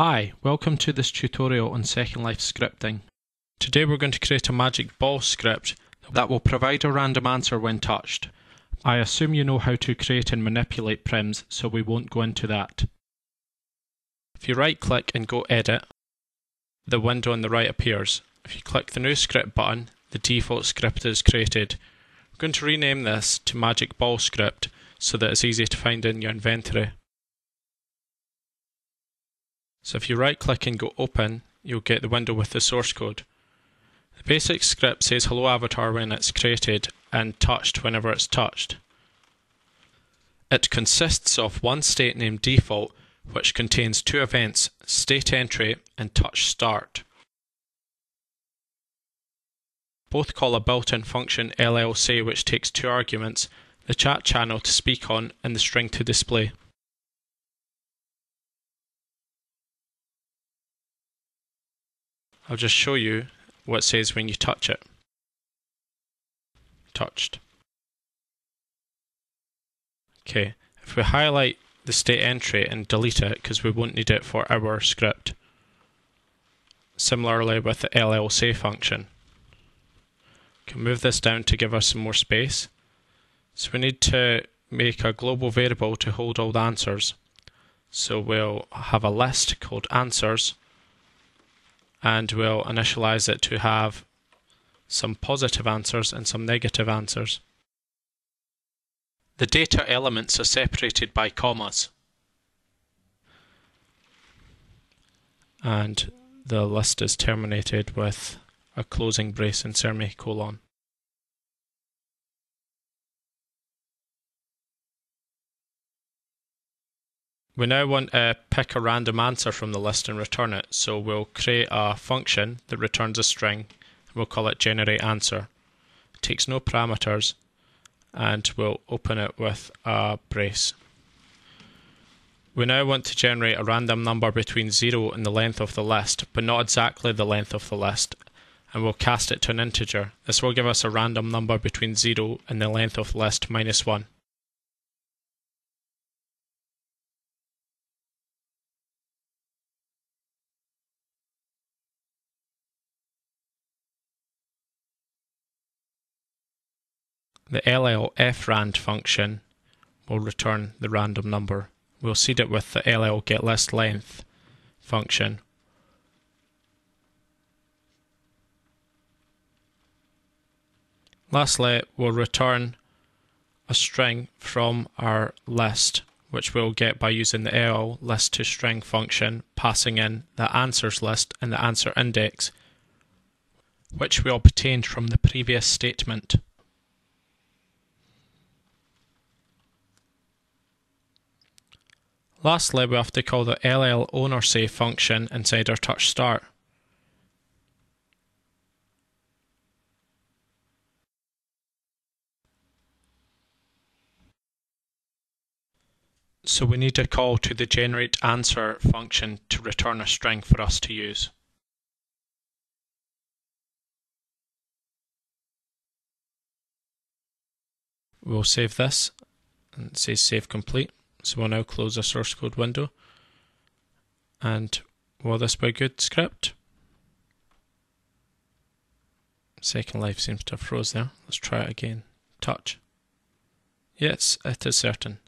Hi, welcome to this tutorial on Second Life scripting. Today we're going to create a magic ball script that will provide a random answer when touched. I assume you know how to create and manipulate prims, so we won't go into that. If you right click and go edit, the window on the right appears. If you click the new script button, the default script is created. We're going to rename this to magic ball script so that it's easy to find in your inventory. So if you right click and go open, you'll get the window with the source code. The basic script says hello avatar when it's created and touched whenever it's touched. It consists of one state named default which contains two events, state entry and touch start. Both call a built-in function LLSay which takes two arguments, the chat channel to speak on and the string to display. I'll just show you what says when you touch it. Touched. Okay, if we highlight the state entry and delete it because we won't need it for our script. Similarly with the LLSay function. Can move this down to give us some more space. So we need to make a global variable to hold all the answers. So we'll have a list called answers and we'll initialize it to have some positive answers and some negative answers. The data elements are separated by commas. And the list is terminated with a closing brace and semicolon. We now want to pick a random answer from the list and return it. So we'll create a function that returns a string. And we'll call it generate answer. It takes no parameters and we'll open it with a brace. We now want to generate a random number between 0 and the length of the list, but not exactly the length of the list, and we'll cast it to an integer. This will give us a random number between 0 and the length of list minus 1. The llFrand function will return the random number. We'll seed it with the ll get list length function. Lastly, we'll return a string from our list, which we'll get by using the ll list to string function, passing in the answers list and the answer index, which we obtained from the previous statement. Lastly, we have to call the ll owner say function inside our touch start. So we need a call to the generate answer function to return a string for us to use. We'll save this and it says save complete. So we'll now close the source code window. And will this be a good script? Second Life seems to have froze there. Let's try it again. Touch. Yes, it is certain.